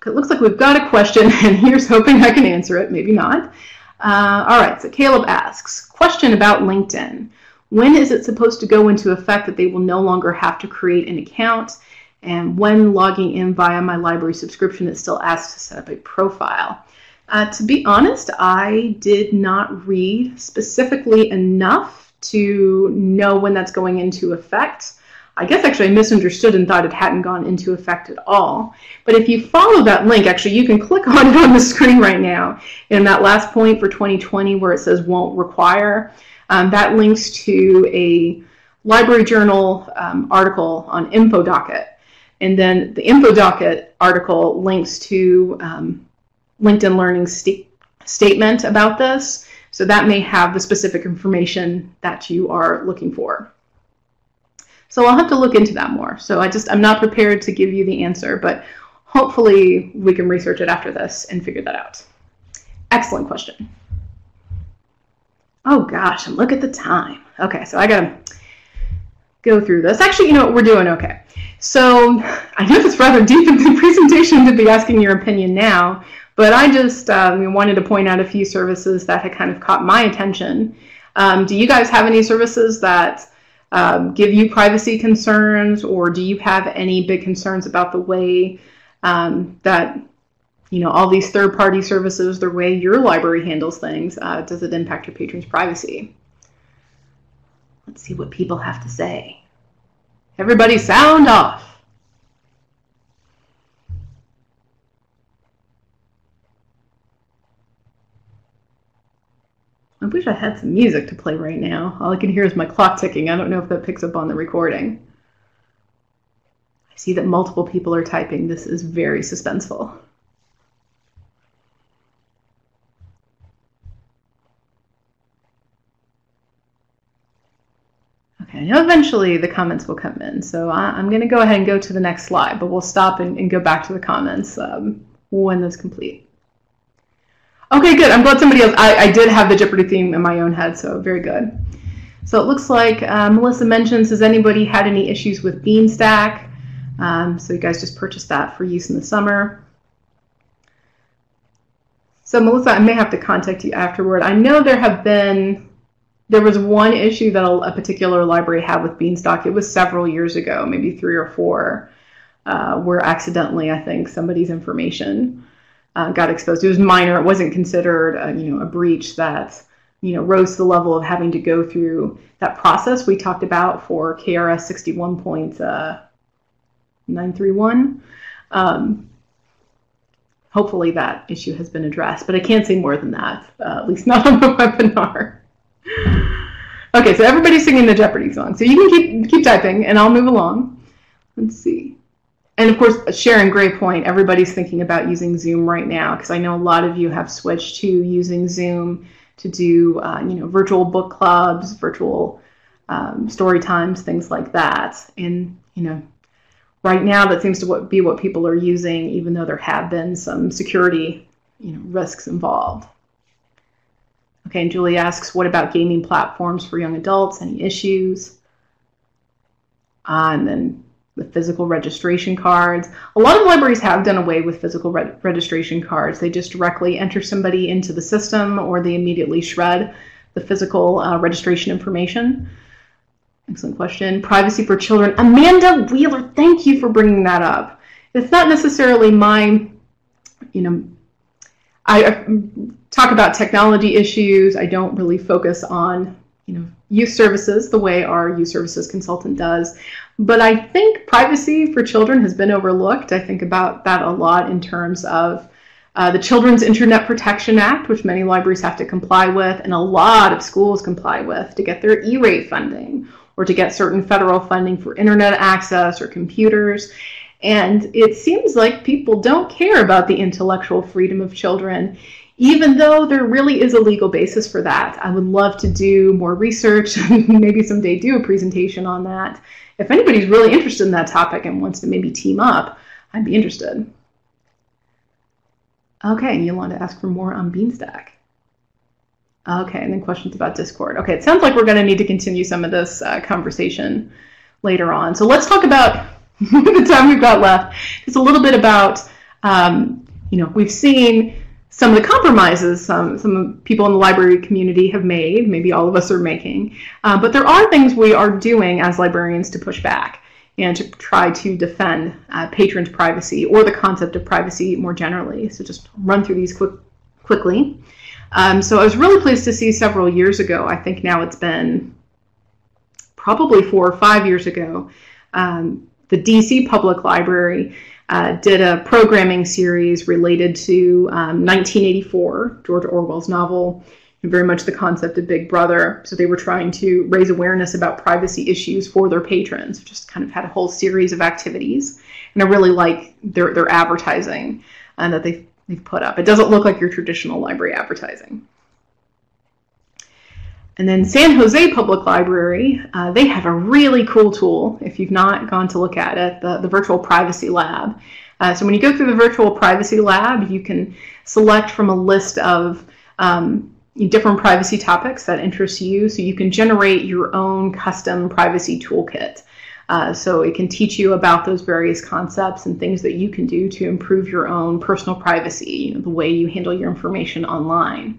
It looks like we've got a question [laughs] and here's hoping i can answer it maybe not. Uh, all right so caleb asks question about linkedin when is it supposed to go into effect that they will no longer have to create an account? And when logging in via my library subscription, it's still asked to set up a profile. Uh, to be honest, I did not read specifically enough to know when that's going into effect. I guess actually I misunderstood and thought it hadn't gone into effect at all. But if you follow that link, actually you can click on it on the screen right now. In that last point for 2020 where it says won't require, um, that links to a Library Journal um, article on InfoDocket. And then the InfoDocket article links to um, LinkedIn Learning st statement about this. So that may have the specific information that you are looking for. So I'll have to look into that more. So I just, I'm not prepared to give you the answer, but hopefully we can research it after this and figure that out. Excellent question. Oh gosh, and look at the time. Okay, so I gotta go through this. Actually, you know what, we're doing okay. So I know it's rather deep in the [laughs] presentation to be asking your opinion now, but I just um, wanted to point out a few services that had kind of caught my attention. Um, do you guys have any services that um, give you privacy concerns, or do you have any big concerns about the way um, that you know, all these third party services, the way your library handles things, uh, does it impact your patrons' privacy? Let's see what people have to say. Everybody sound off. I wish I had some music to play right now. All I can hear is my clock ticking. I don't know if that picks up on the recording. I see that multiple people are typing. This is very suspenseful. Okay, eventually the comments will come in. So I, am going to go ahead and go to the next slide, but we'll stop and, and go back to the comments um, when that's complete. Okay, good. I'm glad somebody else, I, I, did have the Jeopardy theme in my own head, so very good. So it looks like uh, Melissa mentions, has anybody had any issues with Beanstack? Um, so you guys just purchased that for use in the summer. So Melissa, I may have to contact you afterward. I know there have been there was one issue that a, particular library had with Beanstalk. It was several years ago, maybe three or four, uh, where accidentally, I think, somebody's information uh, got exposed. It was minor. It wasn't considered, a, you know, a breach that you know rose to the level of having to go through that process we talked about for KRS 61.931. Um, hopefully that issue has been addressed, but I can't say more than that, uh, at least not [laughs] on the webinar. Okay, so everybody's singing the Jeopardy song. So you can keep keep typing, and I'll move along. Let's see. And of course, Sharon, great point. Everybody's thinking about using Zoom right now because I know a lot of you have switched to using Zoom to do uh, you know virtual book clubs, virtual um, story times, things like that. And you know, right now that seems to be what people are using, even though there have been some security you know risks involved. Okay, and Julie asks, what about gaming platforms for young adults? Any issues? Uh, and then the physical registration cards. A lot of libraries have done away with physical re registration cards. They just directly enter somebody into the system or they immediately shred the physical uh, registration information. Excellent question. Privacy for children. Amanda Wheeler, thank you for bringing that up. It's not necessarily my, you know, I, talk about technology issues. I don't really focus on, you know, youth services the way our youth services consultant does. But I think privacy for children has been overlooked. I think about that a lot in terms of uh, the Children's Internet Protection Act, which many libraries have to comply with, and a lot of schools comply with to get their E rate funding or to get certain federal funding for internet access or computers. And it seems like people don't care about the intellectual freedom of children, even though there really is a legal basis for that. I would love to do more research, and [laughs] maybe someday do a presentation on that if anybody's really interested in that topic and wants to maybe team up, I'd be interested. Okay, and you want to ask for more on Beanstack. Okay, and then questions about Discord. Okay, it sounds like we're going to need to continue some of this uh, conversation later on. So let's talk about [laughs] the time we've got left. Just a little bit about, um, you know, we've seen some of the compromises some, some people in the library community have made, maybe all of us are making. Uh, but there are things we are doing as librarians to push back and to try to defend uh, patrons' privacy or the concept of privacy more generally. So just run through these quick, quickly. Um, so I was really pleased to see several years ago, I think now it's been probably four or five years ago, um, the DC Public Library uh, did a programming series related to um, 1984, George Orwell's novel, and very much the concept of Big Brother. So they were trying to raise awareness about privacy issues for their patrons. Just kind of had a whole series of activities, and I really like their their advertising and uh, that they they've put up. It doesn't look like your traditional library advertising. And then San Jose Public Library, uh, they have a really cool tool, if you've not gone to look at it, the, the Virtual Privacy Lab. Uh, so when you go through the Virtual Privacy Lab, you can select from a list of um, different privacy topics that interest you, so you can generate your own custom privacy toolkit. Uh, so it can teach you about those various concepts and things that you can do to improve your own personal privacy, you know, the way you handle your information online.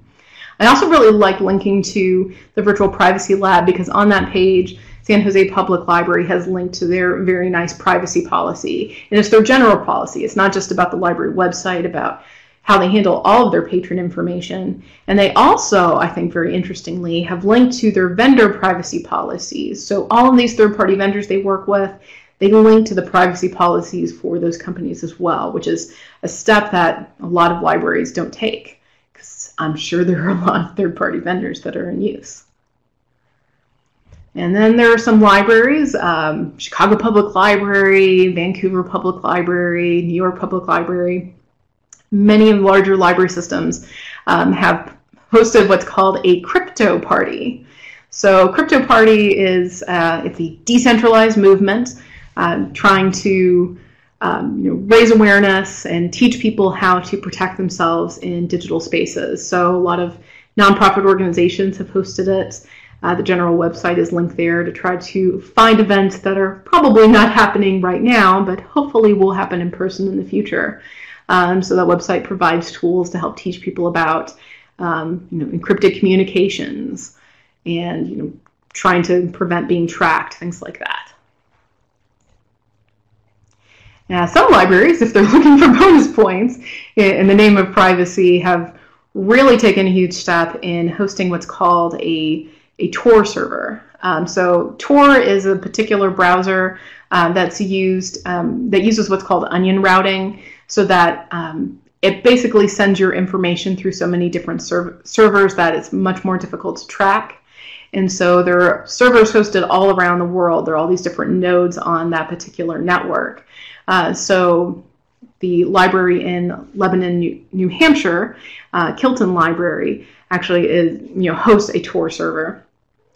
I also really like linking to the Virtual Privacy Lab because on that page, San Jose Public Library has linked to their very nice privacy policy. And it's their general policy. It's not just about the library website, about how they handle all of their patron information. And they also, I think very interestingly, have linked to their vendor privacy policies. So all of these third party vendors they work with, they link to the privacy policies for those companies as well, which is a step that a lot of libraries don't take. I'm sure there are a lot of third party vendors that are in use. And then there are some libraries um, Chicago Public Library, Vancouver Public Library, New York Public Library. Many larger library systems um, have hosted what's called a crypto party. So, crypto party is uh, it's a decentralized movement uh, trying to um, you know, raise awareness and teach people how to protect themselves in digital spaces. So a lot of nonprofit organizations have hosted it. Uh, the general website is linked there to try to find events that are probably not happening right now, but hopefully will happen in person in the future. Um, so that website provides tools to help teach people about um, you know, encrypted communications and you know, trying to prevent being tracked, things like that. Now, some libraries, if they're [laughs] looking for bonus points in the name of privacy, have really taken a huge step in hosting what's called a, a Tor server. Um, so Tor is a particular browser uh, that's used um, that uses what's called onion routing, so that um, it basically sends your information through so many different serv servers that it's much more difficult to track. And so there are servers hosted all around the world. There are all these different nodes on that particular network. Uh, so the library in Lebanon, New, New Hampshire, uh, Kilton Library, actually is you know hosts a Tor server.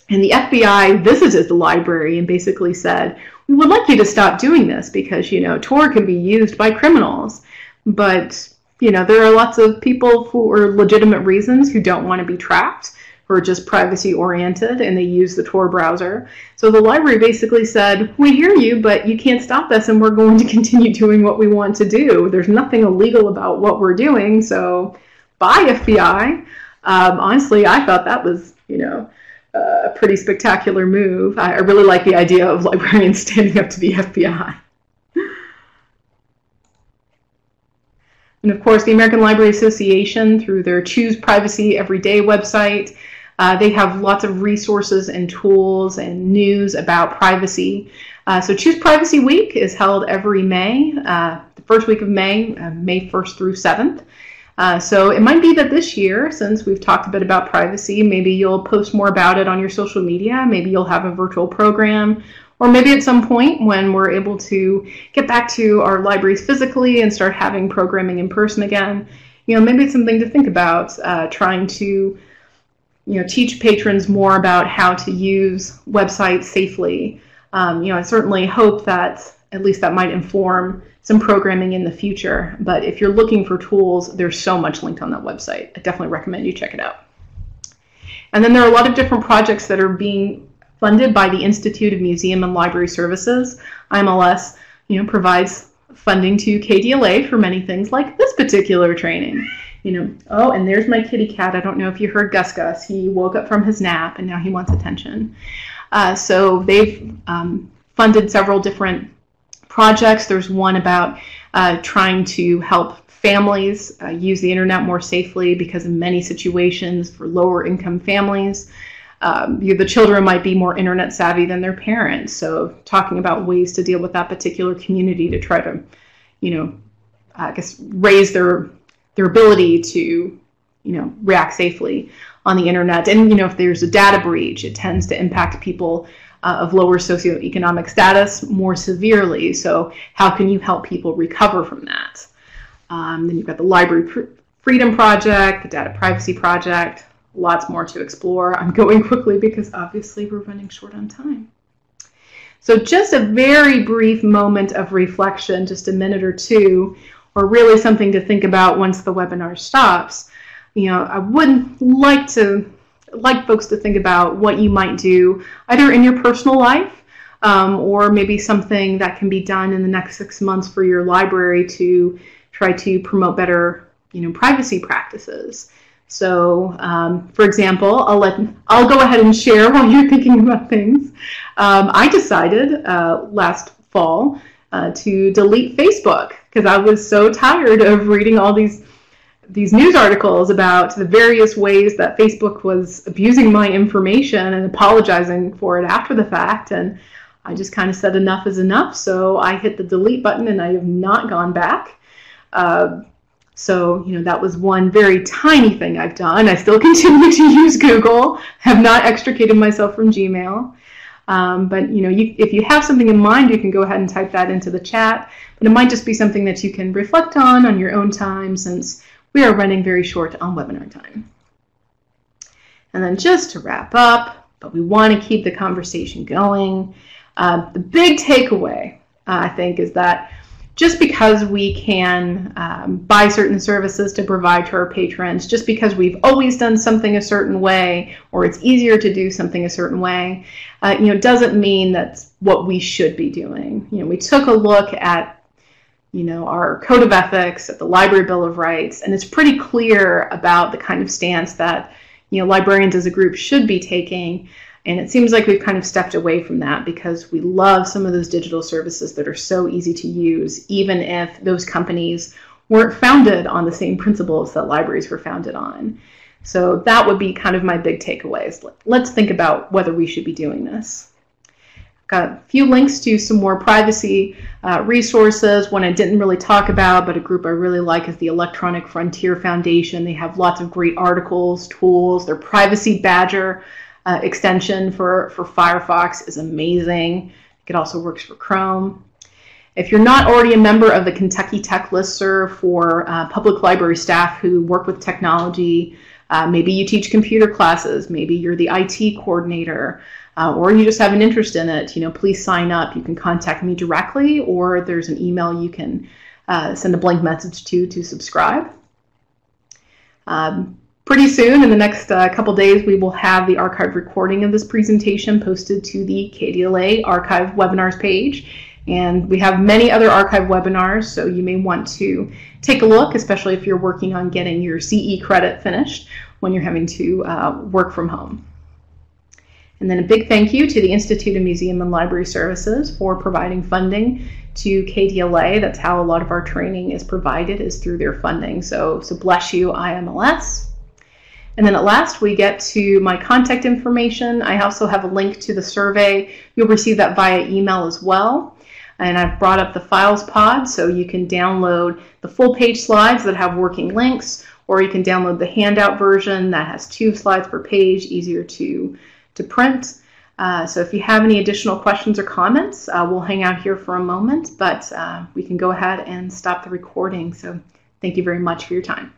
And the FBI visited the library and basically said, "We would like you to stop doing this because you know Tor can be used by criminals, but you know there are lots of people for legitimate reasons who don't want to be tracked." Who are just privacy oriented and they use the Tor browser. So the library basically said, We hear you, but you can't stop us and we're going to [laughs] continue doing what we want to do. There's nothing illegal about what we're doing, so bye, FBI. Um, honestly, I thought that was, you know, a pretty spectacular move. I, I really like the idea of librarians [laughs] standing up to the FBI. And of course, the American Library Association, through their Choose Privacy Everyday website, uh, they have lots of resources and tools and news about privacy. Uh, so Choose Privacy Week is held every May, uh, the first week of May, uh, May 1st through 7th. Uh, so it might be that this year, since we've talked a bit about privacy, maybe you'll post more about it on your social media. Maybe you'll have a virtual program, or maybe at some point when we're able to get back to our libraries physically and start having programming in person again, you know, maybe it's something to think about. Uh, trying to you know, teach patrons more about how to use websites safely. Um, you know, I certainly hope that at least that might inform some programming in the future. But if you're looking for tools, there's so much linked on that website. I definitely recommend you check it out. And then there are a lot of different projects that are being funded by the Institute of Museum and Library Services. IMLS, you know, provides funding to KDLA for many things like this particular training you know, oh, and there's my kitty cat. I don't know if you heard Gus Gus. He woke up from his nap and now he wants attention. Uh, so they've um, funded several different projects. There's one about uh, trying to help families uh, use the internet more safely because in many situations for lower income families, um, you, the children might be more internet savvy than their parents. So talking about ways to deal with that particular community to try to, you know, I guess raise their their ability to, you know, react safely on the internet. And you know, if there's a data breach, it tends to impact people uh, of lower socioeconomic status more severely. So, how can you help people recover from that? Um, then you've got the Library Freedom Project, the Data Privacy Project, lots more to explore. I'm going [laughs] quickly because obviously we're running short on time. So, just a very brief moment of reflection, just a minute or two, or really something to think about once the webinar stops. You know, I would like to like folks to think about what you might do either in your personal life um, or maybe something that can be done in the next six months for your library to try to promote better, you know, privacy practices. So, um, for example, I'll let I'll go ahead and share [laughs] while you're thinking about things. Um, I decided uh, last fall uh, to delete Facebook because I was so tired of reading all these these news articles about the various ways that Facebook was abusing my information and apologizing for it after the fact. And I just kind of said enough is enough. So I hit the delete button and I have not gone back. Uh, so, you know, that was one very tiny thing I've done. I still [laughs] continue to use Google, have not extricated myself from Gmail. Um, but you know, you, if you have something in mind, you can go ahead and type that into the chat. But it might just be something that you can reflect on on your own time since we are running very short on webinar time. And then just to wrap up, but we want to keep the conversation going. Uh, the big takeaway, uh, I think, is that just because we can um, buy certain services to provide to our patrons, just because we've always done something a certain way, or it's easier to do something a certain way, uh, you know, doesn't mean that's what we should be doing. You know, we took a look at, you know, our code of ethics, at the Library Bill of Rights, and it's pretty clear about the kind of stance that, you know, librarians as a group should be taking. And it seems like we've kind of stepped away from that because we love some of those digital services that are so easy to use, even if those companies weren't founded on the same principles that libraries were founded on. So that would be kind of my big takeaways. Let's think about whether we should be doing this. Got a few links to some more privacy uh, resources. One I didn't really talk about, but a group I really like is the Electronic Frontier Foundation. They have lots of great articles, tools. Their Privacy Badger uh, extension for, for Firefox is amazing. It also works for Chrome. If you're not already a member of the Kentucky Tech Listserv for uh, public library staff who work with technology, uh, maybe you teach computer classes, maybe you're the IT coordinator, uh, or you just have an interest in it, you know, please sign up. You can contact me directly, or there's an email you can uh, send a blank message to to subscribe. Um, pretty soon, in the next uh, couple days, we will have the archived recording of this presentation posted to the KDLA archive webinars page. And we have many other archive webinars, so you may want to take a look, especially if you're working on getting your CE credit finished when you're having to uh, work from home. And then a big thank you to the Institute of Museum and Library Services for providing funding to KDLA. That's how a lot of our training is provided is through their funding. So, so bless you, IMLS. And then at last, we get to my contact information. I also have a link to the survey. You'll receive that via email as well. And I've brought up the files pod so you can download the full page slides that have working links, or you can download the handout version that has two slides per page, easier to to print. Uh, so if you have any additional questions or comments, uh, we'll hang out here for a moment, but uh, we can go ahead and stop the recording. So thank you very much for your time.